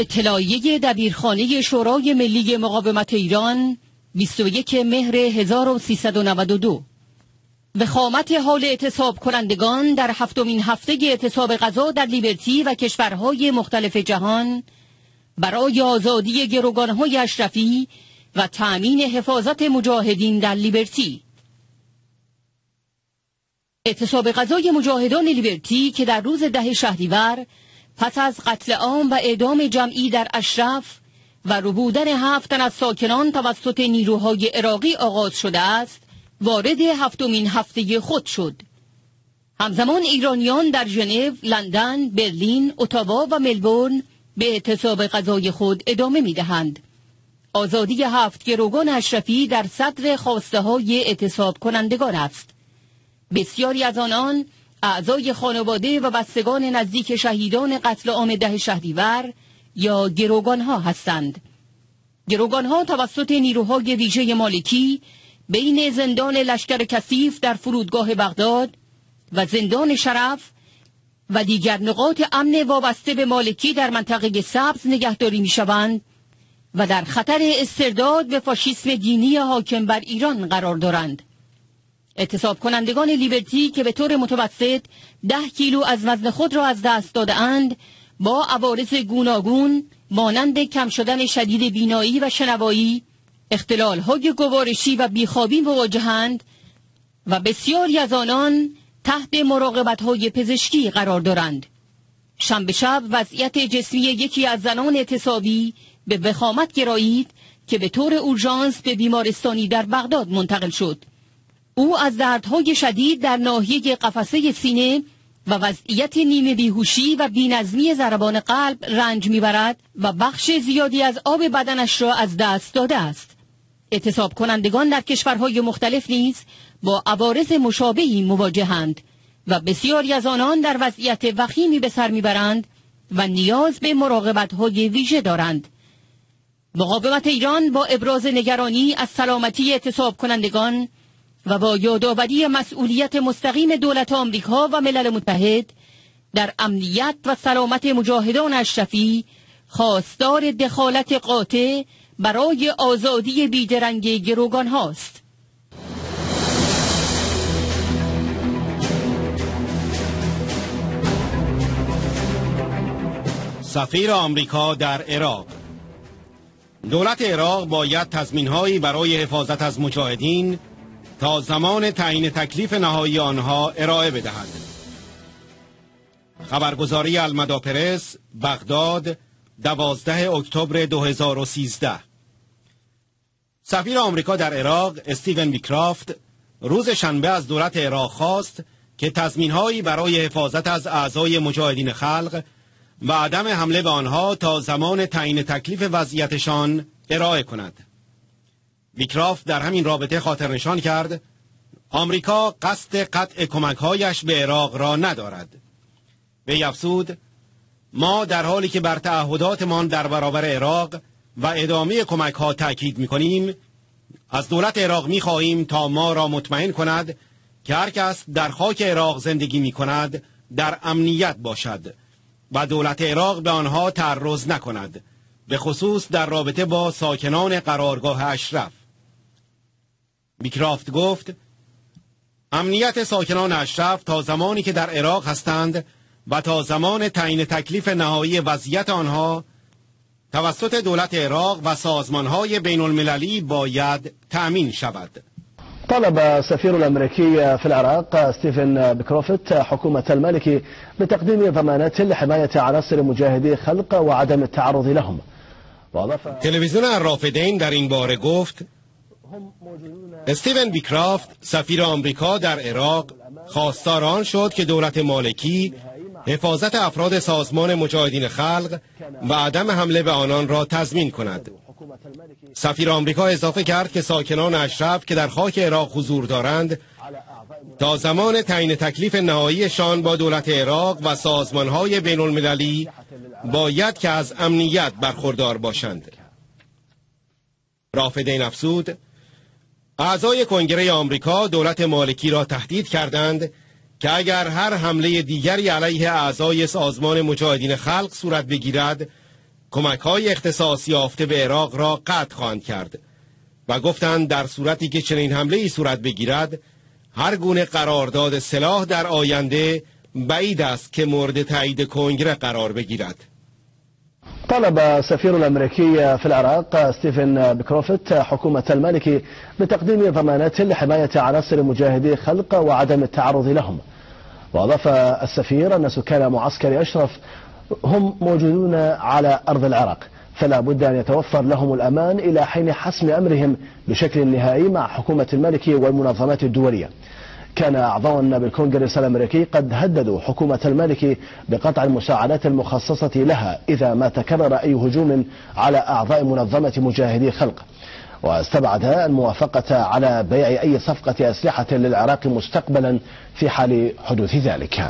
اطلاعیه دبیرخانه شورای ملی مقاومت ایران 21 مهر 1392 وخامت حال اعتصاب کنندگان در هفتمین هفته اعتصاب غذا در لیبرتی و کشورهای مختلف جهان برای آزادی گروگانهای اشرفی و تأمین حفاظت مجاهدین در لیبرتی. اعتصاب غذای مجاهدان لیبرتی که در روز ده شهریور پس از قتل عام و اعدام جمعی در اشرف و ربودن هفت از ساکنان توسط نیروهای عراقی آغاز شده است وارد هفتمین هفته خود شد همزمان ایرانیان در ژنو، لندن، برلین، اتاوا و ملبورن به اعتصاب غذای خود ادامه می دهند. آزادی هفت گروگان اشرفی در صدر خواسته های اعتصاب کنندگان است. بسیاری از آنان اعضای خانواده و بستگان نزدیک شهیدان قتل عام ده شهریور یا گروگان ها هستند. گروگان ها توسط نیروهای ویژه مالکی بین زندان لشکر کثیف در فرودگاه بغداد و زندان شرف و دیگر نقاط امن وابسته به مالکی در منطقه سبز نگهداری می شوند و در خطر استرداد به فاشیسم دینی حاکم بر ایران قرار دارند. اعتصاب کنندگان لیبرتی که به طور متوسط ده کیلو از وزن خود را از دست داده اند با عوارض گوناگون مانند کم شدن شدید بینایی و شنوایی اختلال های گوارشی و بیخوابی مواجهند و بسیاری از آنان تحت مراقبت های پزشکی قرار دارند. شنبه شب وضعیت جسمی یکی از زنان اعتصابی به وخامت گرایید که به طور اورژانس به بیمارستانی در بغداد منتقل شد. او از دردهای شدید در ناحیه قفسه سینه و وضعیت نیمه بیهوشی و بینظمی ضربان قلب رنج می‌برد و بخش زیادی از آب بدنش را از دست داده است. اعتصاب کنندگان در کشورهای مختلف نیز با عوارض مشابهی مواجهند و بسیاری از آنان در وضعیت وخیمی به سر می‌برند و نیاز به مراقبت های ویژه دارند. مقاومت ایران با ابراز نگرانی از سلامتی اعتصاب کنندگان و با یادآوری مسئولیت مستقیم دولت آمریکا و ملل متحد در امنیت و سلامت مجاهدان اشرفی خواستار دخالت قاطع برای آزادی بیدرنگ گروگان هاست. سفیر آمریکا در عراق. دولت عراق باید تضمینهایی برای حفاظت از مجاهدین تا زمان تعیین تکلیف نهایی آنها ارائه بدهد خبرگزاری المداپرس بغداد دوازده اکتبر 2013 سفیر آمریکا در عراق استیون بیکرافت روز شنبه از دولت عراق خواست که تضمینهایی برای حفاظت از اعضای مجاهدین خلق و عدم حمله به آنها تا زمان تعیین تکلیف وضعیتشان ارائه کند. بیکرافت در همین رابطه خاطر نشان کرد آمریکا قصد قطع کمکهایش به عراق را ندارد. به افزود ما در حالی که بر تعهداتمان در برابر عراق و ادامه کمک ها تأکید می کنیم از دولت عراق می خواهیم تا ما را مطمئن کند که هر کس در خاک عراق زندگی می کند در امنیت باشد و دولت عراق به آنها تعرض نکند به خصوص در رابطه با ساکنان قرارگاه اشرف بیکرافت گفت امنیت ساکنان اشرف تا زمانی که در عراق هستند و تا زمان تعیین تکلیف نهایی وضعیت آنها توسط دولت عراق و سازمانهای بین المللی باید تأمین شود. طالب السفير الأمريكي في العراق ستيفن بكروفت حكومة المالكي بتقديم ضمانات لحماية عناصر مجاهدي خلق وعدم التعرض لهم. تلویزیون الرافدین در این باره گفت استیون بیکرافت سفیر آمریکا در عراق خواستار آن شد که دولت مالکی حفاظت افراد سازمان مجاهدین خلق و عدم حمله به آنان را تضمین کند. سفیر آمریکا اضافه کرد که ساکنان اشرف که در خاک عراق حضور دارند تا زمان تعیین تکلیف نهاییشان با دولت عراق و سازمانهای بین المللی باید که از امنیت برخوردار باشند. رافدین افزود اعضای کنگره آمریکا دولت مالکی را تهدید کردند که اگر هر حمله دیگری علیه اعضای سازمان مجاهدین خلق صورت بگیرد کمک های اختصاص یافته به عراق را قطع خواهند کرد و گفتند در صورتی که چنین حمله ای صورت بگیرد هر گونه قرارداد سلاح در آینده بعید است که مورد تایید کنگره قرار بگیرد. طلب السفير الأمريكي في العراق ستيفن بكروفت حكومة المالكي بتقديم ضمانات لحماية عناصر مجاهدي خلق وعدم التعرض لهم. وأضاف السفير أن سكان معسكر أشرف هم موجودون على أرض العراق فلا بد أن يتوفر لهم الأمان إلى حين حسم أمرهم بشكل نهائي مع حكومة المالكي والمنظمات الدولية. كان أعضاء بالكونغرس الأمريكي قد هددوا حكومة المالكي بقطع المساعدات المخصصة لها إذا ما تكرر أي هجوم على أعضاء منظمة مجاهدي خلق. واستبعد الموافقة على بيع أي صفقة أسلحة للعراق مستقبلا في حال حدوث ذلك.